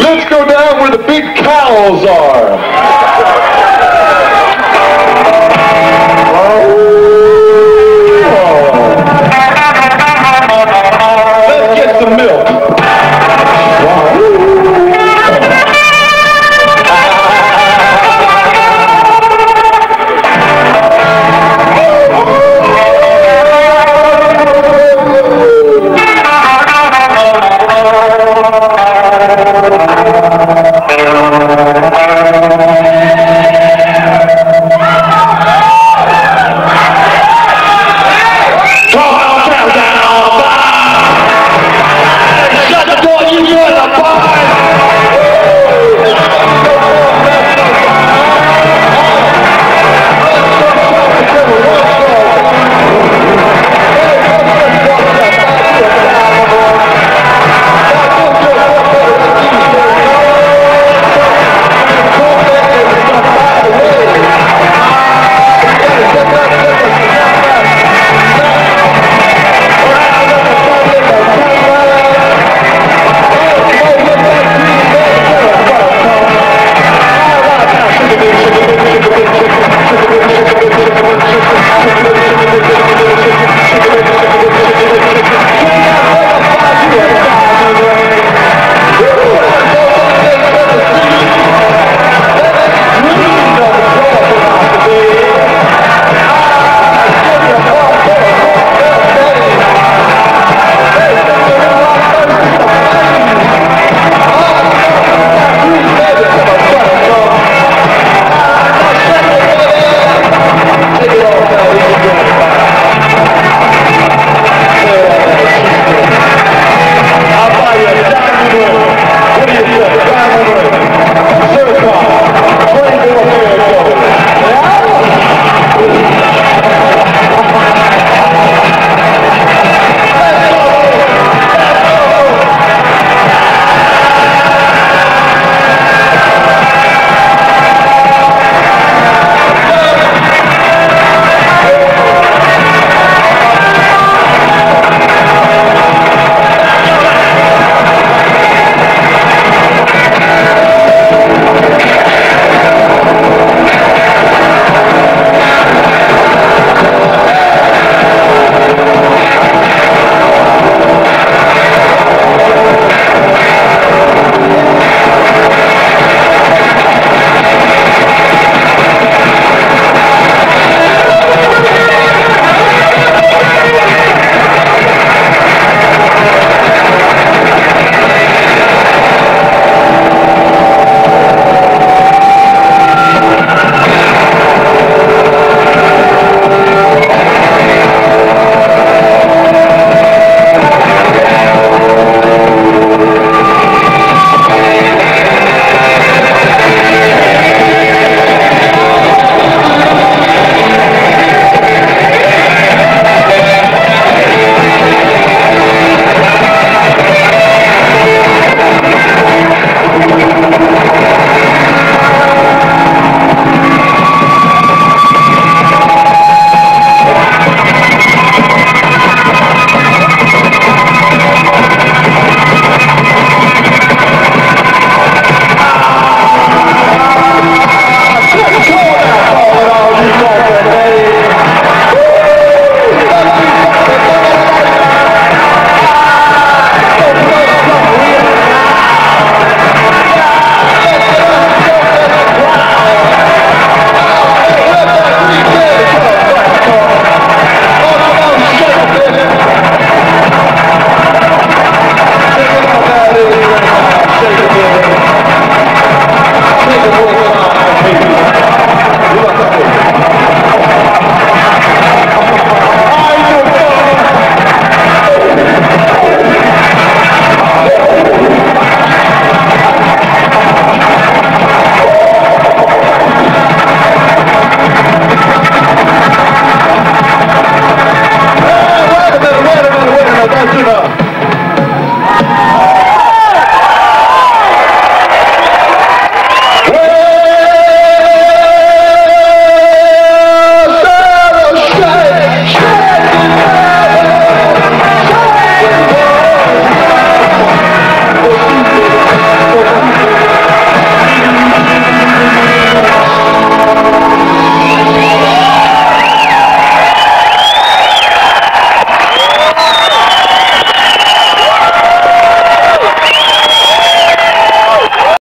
Let's go down where the big cows are.